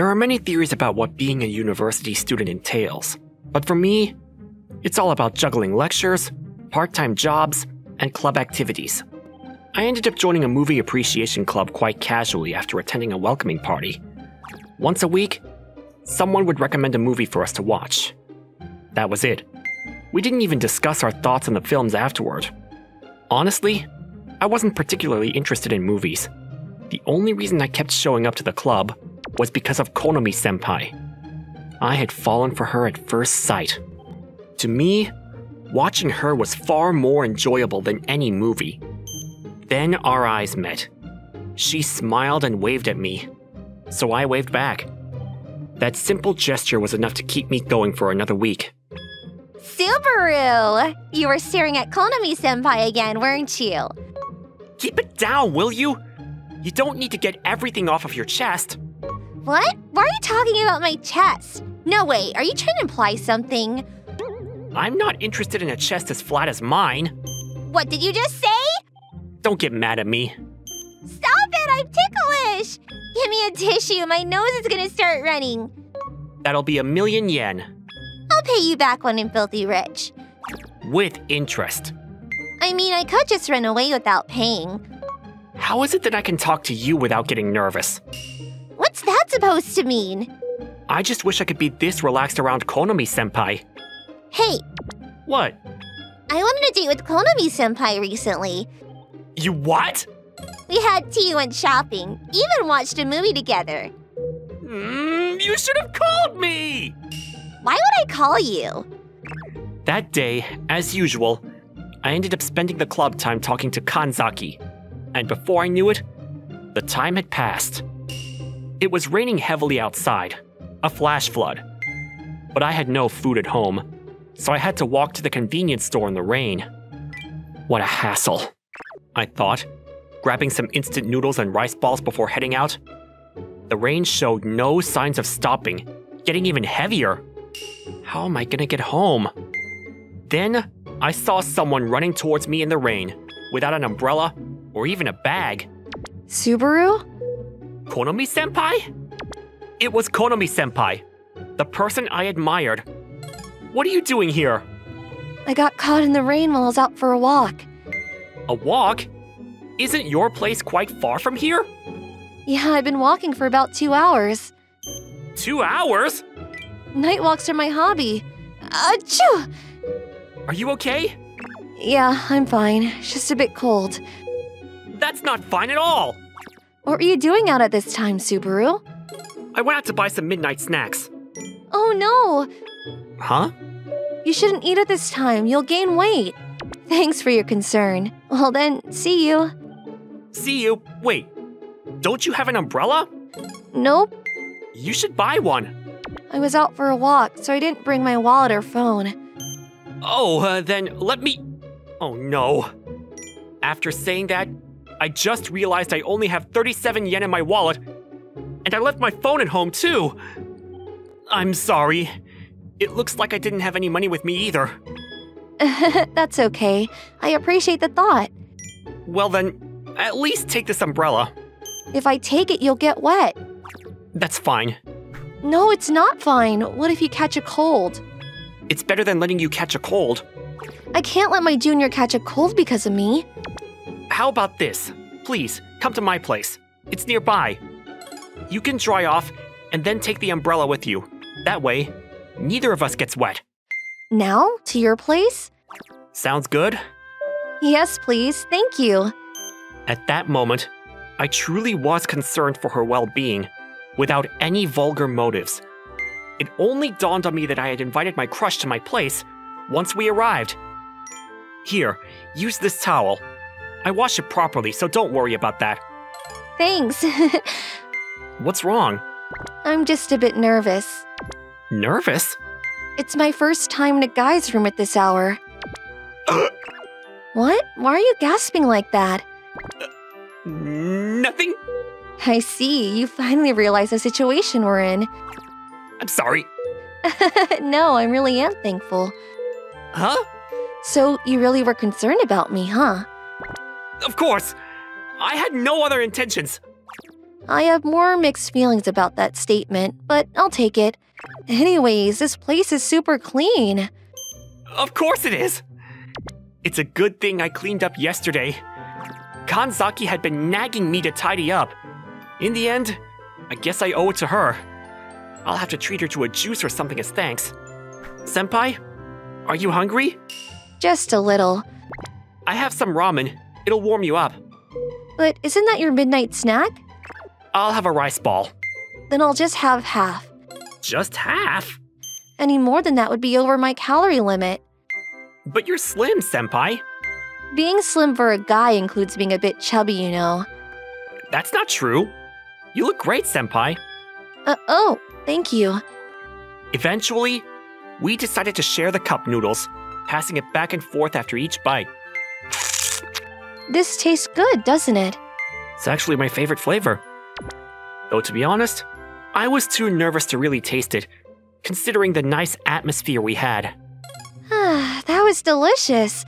There are many theories about what being a university student entails, but for me, it's all about juggling lectures, part time jobs, and club activities. I ended up joining a movie appreciation club quite casually after attending a welcoming party. Once a week, someone would recommend a movie for us to watch. That was it. We didn't even discuss our thoughts on the films afterward. Honestly, I wasn't particularly interested in movies. The only reason I kept showing up to the club was because of Konomi senpai. I had fallen for her at first sight. To me, watching her was far more enjoyable than any movie. Then our eyes met. She smiled and waved at me, so I waved back. That simple gesture was enough to keep me going for another week. Subaru! You were staring at Konomi senpai again, weren't you? Keep it down, will you? You don't need to get everything off of your chest. What? Why are you talking about my chest? No, wait, are you trying to imply something? I'm not interested in a chest as flat as mine. What did you just say? Don't get mad at me. Stop it, I'm ticklish! Give me a tissue, my nose is gonna start running. That'll be a million yen. I'll pay you back when I'm filthy rich. With interest. I mean, I could just run away without paying. How is it that I can talk to you without getting nervous? What's that supposed to mean? I just wish I could be this relaxed around Konomi senpai. Hey, What? I went on a date with Konomi senpai recently. You what? We had tea, went shopping, even watched a movie together. Mm, you should have called me! Why would I call you? That day, as usual, I ended up spending the club time talking to Kanzaki. And before I knew it, the time had passed. It was raining heavily outside, a flash flood. But I had no food at home, so I had to walk to the convenience store in the rain. What a hassle, I thought, grabbing some instant noodles and rice balls before heading out. The rain showed no signs of stopping, getting even heavier. How am I gonna get home? Then I saw someone running towards me in the rain without an umbrella or even a bag. Subaru? Konomi senpai? It was Konomi senpai, the person I admired. What are you doing here? I got caught in the rain while I was out for a walk. A walk? Isn't your place quite far from here? Yeah, I've been walking for about two hours. Two hours? Night walks are my hobby. Achoo! Are you okay? Yeah, I'm fine. Just a bit cold. That's not fine at all. What were you doing out at this time, Subaru? I went out to buy some midnight snacks. Oh no! Huh? You shouldn't eat at this time. You'll gain weight. Thanks for your concern. Well then, see you. See you. Wait. Don't you have an umbrella? Nope. You should buy one. I was out for a walk, so I didn't bring my wallet or phone. Oh, uh, then let me. Oh no. After saying that, I just realized I only have 37 yen in my wallet, and I left my phone at home too. I'm sorry. It looks like I didn't have any money with me either. That's okay. I appreciate the thought. Well, then, at least take this umbrella. If I take it, you'll get wet. That's fine. No, it's not fine. What if you catch a cold? It's better than letting you catch a cold. I can't let my junior catch a cold because of me. How about this? Please, come to my place. It's nearby. You can dry off and then take the umbrella with you. That way, neither of us gets wet. Now, to your place? Sounds good? Yes, please. Thank you. At that moment, I truly was concerned for her well being, without any vulgar motives. It only dawned on me that I had invited my crush to my place once we arrived. Here, use this towel. I wash it properly, so don't worry about that. Thanks. What's wrong? I'm just a bit nervous. Nervous? It's my first time in a guy's room at this hour. what? Why are you gasping like that? Nothing? I see. You finally realize the situation we're in. I'm sorry. no, I really am thankful. Huh? So, you really were concerned about me, huh? Of course. I had no other intentions. I have more mixed feelings about that statement, but I'll take it. Anyways, this place is super clean. Of course it is! It's a good thing I cleaned up yesterday. Kanzaki had been nagging me to tidy up. In the end, I guess I owe it to her. I'll have to treat her to a juice or something as thanks. Senpai, are you hungry? Just a little. I have some ramen. It'll warm you up. But isn't that your midnight snack? I'll have a rice ball. Then I'll just have half. Just half? Any more than that would be over my calorie limit. But you're slim, Senpai. Being slim for a guy includes being a bit chubby, you know. That's not true. You look great, Senpai. Uh, oh, thank you. Eventually, we decided to share the cup noodles, passing it back and forth after each bite. This tastes good, doesn't it? It's actually my favorite flavor. Though to be honest, I was too nervous to really taste it, considering the nice atmosphere we had. Ah, that was delicious.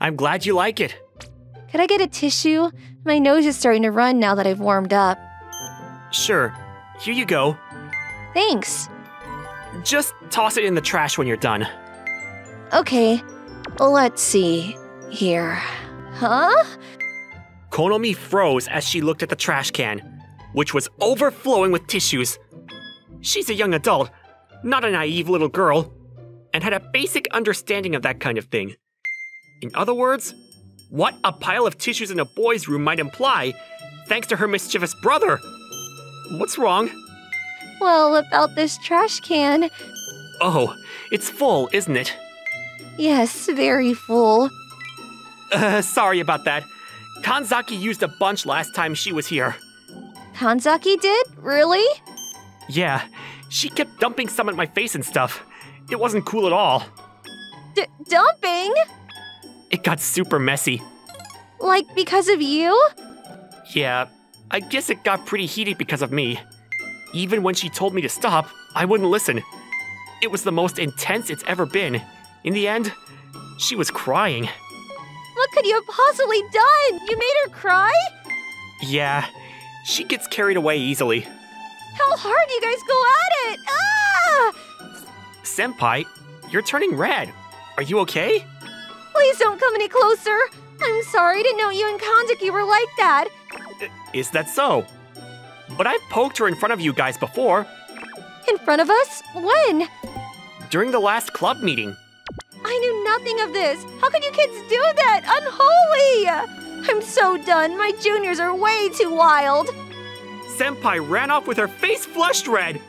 I'm glad you like it. Could I get a tissue? My nose is starting to run now that I've warmed up. Sure, here you go. Thanks. Just toss it in the trash when you're done. Okay, let's see. Here. Huh? Konomi froze as she looked at the trash can, which was overflowing with tissues. She's a young adult, not a naive little girl, and had a basic understanding of that kind of thing. In other words, what a pile of tissues in a boy's room might imply, thanks to her mischievous brother. What's wrong? Well, about this trash can. Oh, it's full, isn't it? Yes, very full. Uh, sorry about that. Kanzaki used a bunch last time she was here. Kanzaki did? Really? Yeah, she kept dumping some at my face and stuff. It wasn't cool at all. D- dumping? It got super messy. Like because of you? Yeah, I guess it got pretty heated because of me. Even when she told me to stop, I wouldn't listen. It was the most intense it's ever been. In the end, she was crying. What could you have possibly done? You made her cry? Yeah, she gets carried away easily. How hard you guys go at it? Ah! Senpai, you're turning red. Are you okay? Please don't come any closer. I'm sorry, I didn't know you and Kanzaki were like that. Is that so? But I've poked her in front of you guys before, In front of us? When? during the last club meeting. I knew nothing of this. How could you kids do that? Unholy! I'm so done. My juniors are way too wild. Senpai ran off with her face flushed red.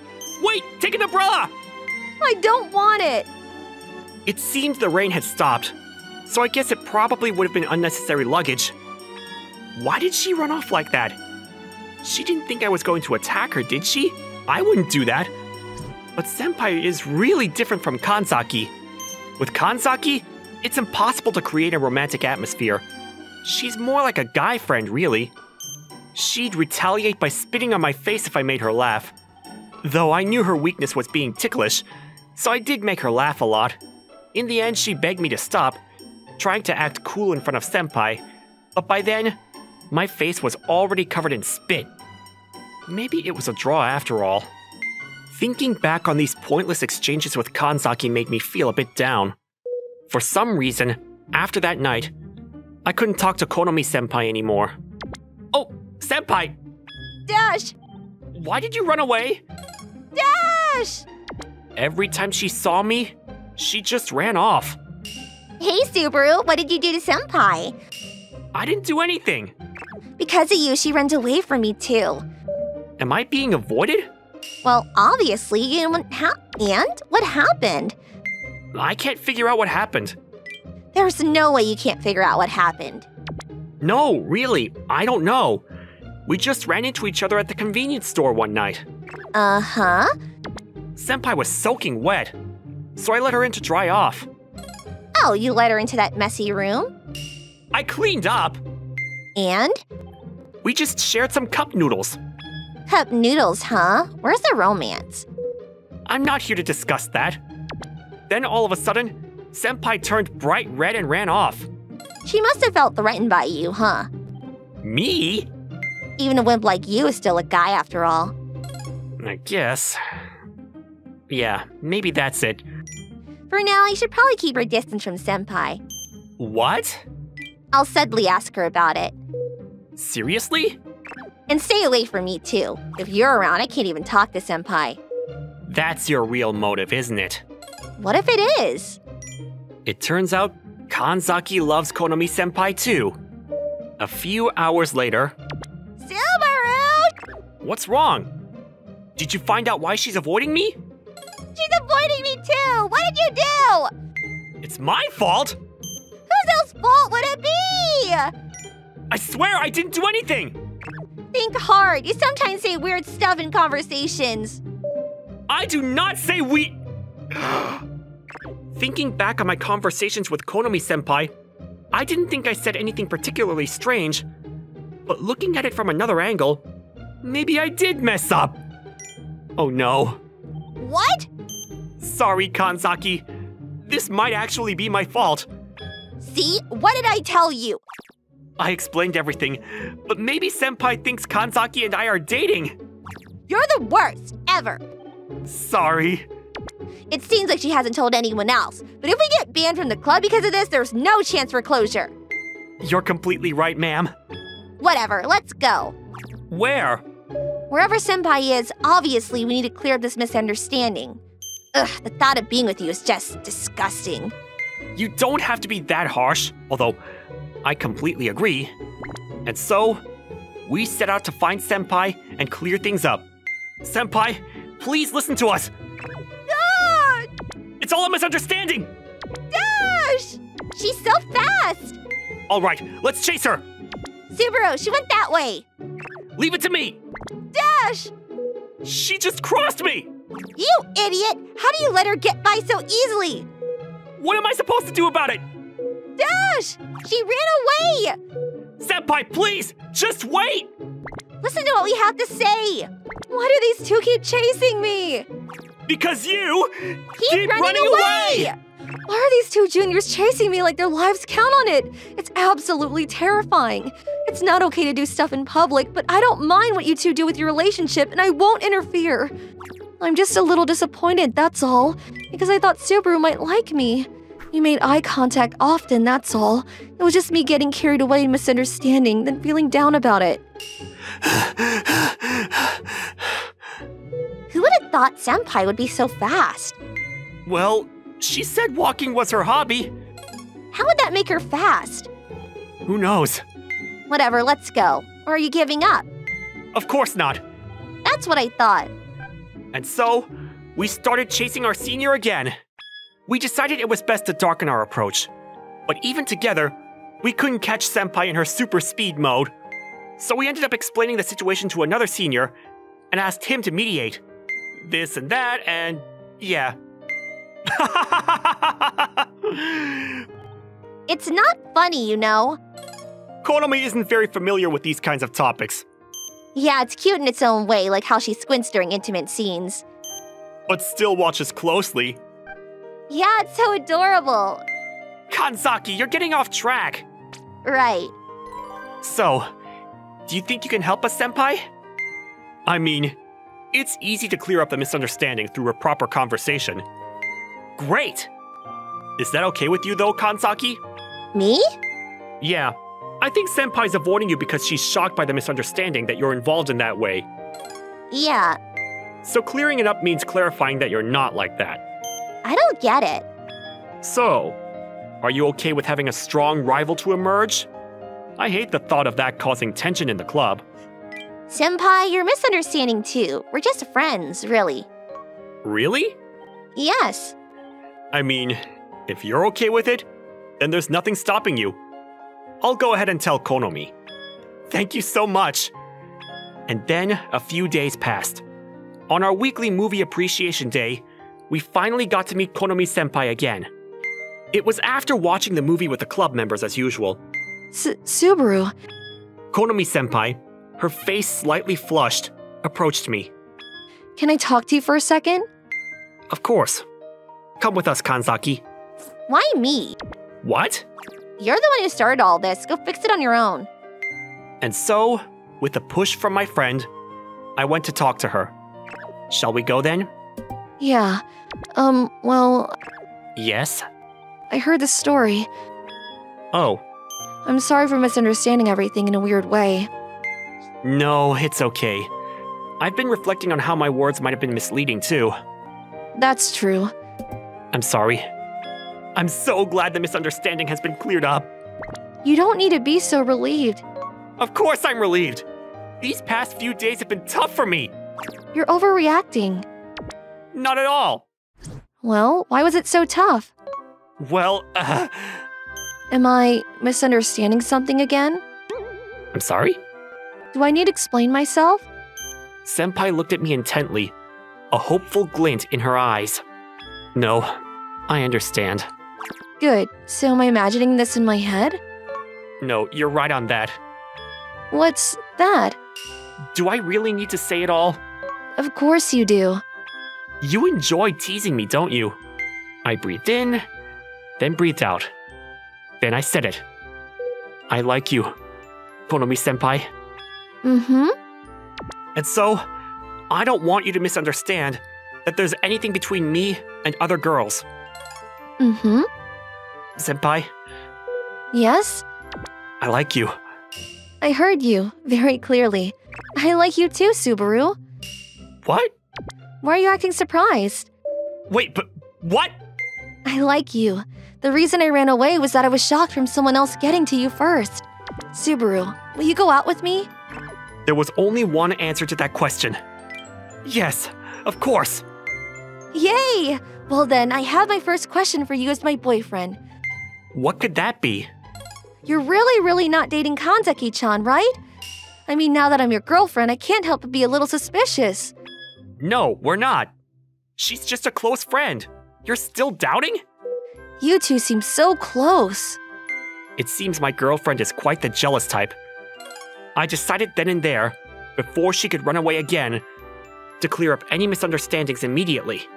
Wait, take an umbrella! I don't want it. It seemed the rain had stopped, so I guess it probably would have been unnecessary luggage. Why did she run off like that? She didn't think I was going to attack her, did she? I wouldn't do that. But Senpai is really different from Kanzaki. With Kanzaki, it's impossible to create a romantic atmosphere. She's more like a guy friend, really. She'd retaliate by spitting on my face if I made her laugh. Though I knew her weakness was being ticklish, so I did make her laugh a lot. In the end, she begged me to stop, trying to act cool in front of Senpai, but by then, my face was already covered in spit. Maybe it was a draw after all. Thinking back on these pointless exchanges with Kanzaki made me feel a bit down. For some reason, after that night, I couldn't talk to Konomi senpai anymore. Oh, senpai, Dash! why did you run away? Dash! Every time she saw me, she just ran off. Hey, Subaru, what did you do to Senpai? I didn't do anything. Because of you, she runs away from me too. Am I being avoided? Well, obviously, and what, ha- and what happened? I can't figure out what happened. There's no way you can't figure out what happened. No, really, I don't know. We just ran into each other at the convenience store one night. Uh huh. Senpai was soaking wet, so I let her in to dry off. Oh, you let her into that messy room? I cleaned up. And? We just shared some cup noodles. Cup noodles, huh? Where's the romance? I'm not here to discuss that. Then all of a sudden, Senpai turned bright red and ran off. She must have felt threatened by you, huh? Me? Even a wimp like you is still a guy after all. I guess. Yeah, maybe that's it. For now, you should probably keep your distance from Senpai. What? I'll subtly ask her about it. Seriously? And stay away from me too. If you're around, I can't even talk to Senpai. That's your real motive, isn't it? What if it is? It turns out Kanzaki loves Konomi senpai too. A few hours later, Subaru! what's wrong? Did you find out why she's avoiding me? She's avoiding me too! What did you do? It's my fault! Whose else fault would it be? I swear I didn't do anything! Think hard. You sometimes say weird stuff in conversations. I do not say we. Thinking back on my conversations with Konomi senpai, I didn't think I said anything particularly strange. But looking at it from another angle, maybe I did mess up. Oh no. What? Sorry, Kanzaki. This might actually be my fault. See? What did I tell you? I explained everything, but maybe Senpai thinks Kanzaki and I are dating. You're the worst, ever. Sorry. It seems like she hasn't told anyone else, but if we get banned from the club because of this, there's no chance for closure. You're completely right, ma'am. Whatever, let's go. Where? Wherever Senpai is, obviously we need to clear up this misunderstanding. Ugh, the thought of being with you is just disgusting. You don't have to be that harsh, although I completely agree. And so, we set out to find Senpai and clear things up. Senpai, please listen to us. God! It's all a misunderstanding. Dash! She's so fast! All right, let's chase her. Subaru, she went that way! Leave it to me. Dash! She just crossed me. You idiot! How do you let her get by so easily? What am I supposed to do about it? Dash! She ran away! Senpai, please, just wait. Listen to what we have to say! Why do these two keep chasing me? Because you Keep, running, away! Why are these two juniors chasing me like their lives count on it? It's absolutely terrifying. It's not okay to do stuff in public, but I don't mind what you two do with your relationship and I won't interfere. I'm just a little disappointed, that's all, because I thought Subaru might like me. We made eye contact often, that's all. It was just me getting carried away and misunderstanding, then feeling down about it. Who would have thought Senpai would be so fast? Well, she said walking was her hobby. How would that make her fast? Who knows? Whatever, let's go. Or are you giving up? Of course not. That's what I thought. And so, we started chasing our senior again. We decided it was best to darken our approach. But even together, we couldn't catch Senpai in her super speed mode. So we ended up explaining the situation to another senior and asked him to mediate. This and that, and yeah. It's not funny, you know. Konomi isn't very familiar with these kinds of topics, Yeah, it's cute in its own way, like how she squints during intimate scenes. but still watches closely. Yeah, it's so adorable. Kanzaki, you're getting off track. Right. So, do you think you can help us, Senpai? I mean, it's easy to clear up the misunderstanding through a proper conversation. Great! Is that okay with you, though, Kanzaki? Me? Yeah, I think Senpai's avoiding you because she's shocked by the misunderstanding that you're involved in that way. Yeah, So, clearing it up means clarifying that you're not like that. I don't get it. So, are you okay with having a strong rival to emerge? I hate the thought of that causing tension in the club. Senpai, you're misunderstanding too. We're just friends, really. Really? Yes. I mean, if you're okay with it, then there's nothing stopping you. I'll go ahead and tell Konomi. Thank you so much. And then a few days passed. On our weekly movie appreciation day, we finally got to meet Konomi senpai again. It was after watching the movie with the club members as usual. S- Subaru, Konomi senpai, her face slightly flushed, approached me. can I talk to you for a second? Of course. Come with us, Kanzaki. Why me? What? You're the one who started all this. Go fix it on your own. And so, with a push from my friend, I went to talk to her. Shall we go then? Yeah. Um, well, Yes? I heard the story. Oh, I'm sorry for misunderstanding everything in a weird way. no, it's okay. I've been reflecting on how my words might have been misleading too. That's true. I'm sorry. I'm so glad the misunderstanding has been cleared up. You don't need to be so relieved. Of course I'm relieved. These past few days have been tough for me. You're overreacting. Not at all. Well, why was it so tough? Well, uh, Am I misunderstanding something again? I'm sorry? Do I need to explain myself? Senpai looked at me intently, a hopeful glint in her eyes. No, I understand. Good. So am I imagining this in my head? No, you're right on that. What's that? Do I really need to say it all? Of course you do. You enjoy teasing me, don't you? I breathed in, then breathed out. Then I said it. I like you, Konomi senpai. Mm-hmm. And so, I don't want you to misunderstand that there's anything between me and other girls. Mm-hmm. Senpai, Yes? I like you. I heard you very clearly. I like you too, Subaru. What? Why are you acting surprised? Wait, but what? I like you. The reason I ran away was that I was shocked from someone else getting to you first. Subaru, will you go out with me? There was only one answer to that question. Yes, of course. Yay! Well then, I have my first question for you as my boyfriend. What could that be? You're really, really not dating Kanzaki-chan, right? I mean, now that I'm your girlfriend, I can't help but be a little suspicious. No, we're not. She's just a close friend. You're still doubting? You two seem so close. It seems my girlfriend is quite the jealous type. I decided then and there, before she could run away again, to clear up any misunderstandings immediately.